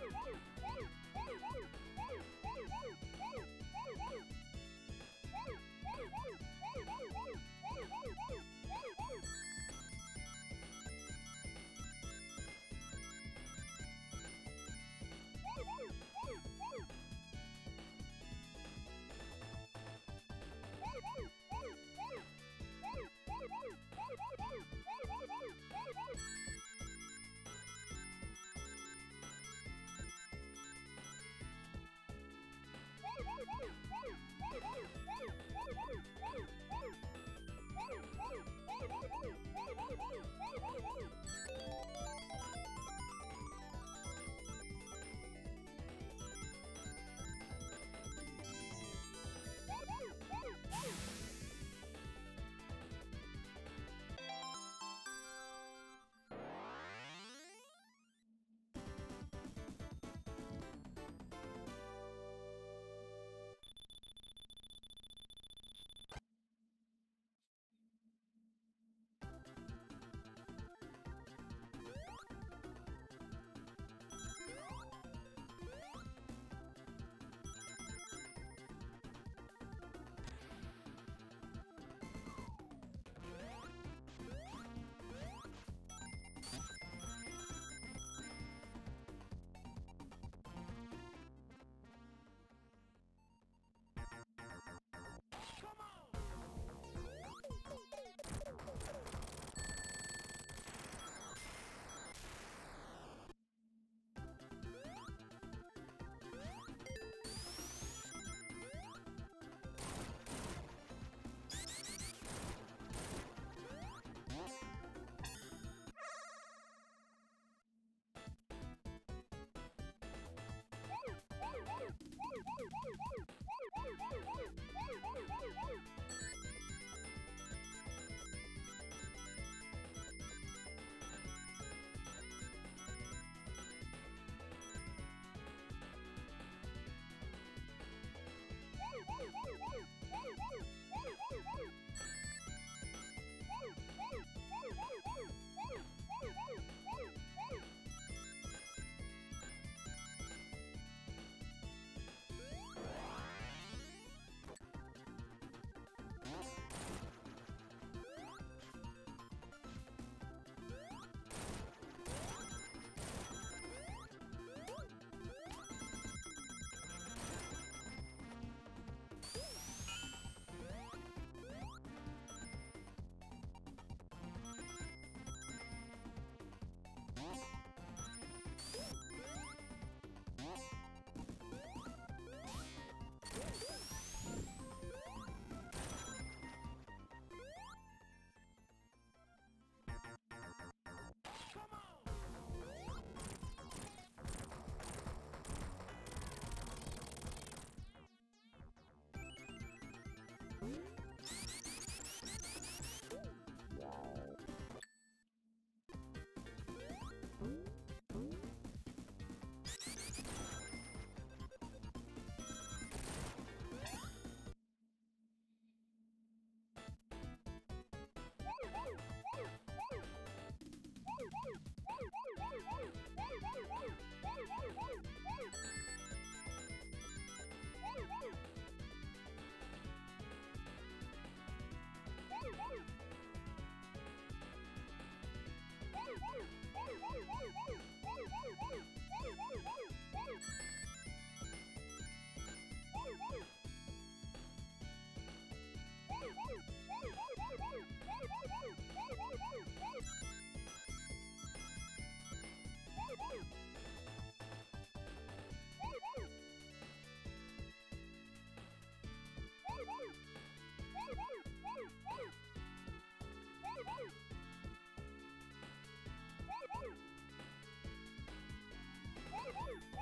Woo! Woo! Woo!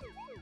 Woo!